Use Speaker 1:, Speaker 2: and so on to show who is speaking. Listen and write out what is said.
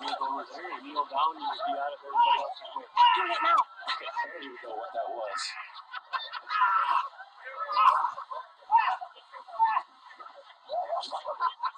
Speaker 1: You would go over there and kneel down you would be out of everybody else's way.
Speaker 2: I'm doing it now.
Speaker 1: Okay, there you go, what that was.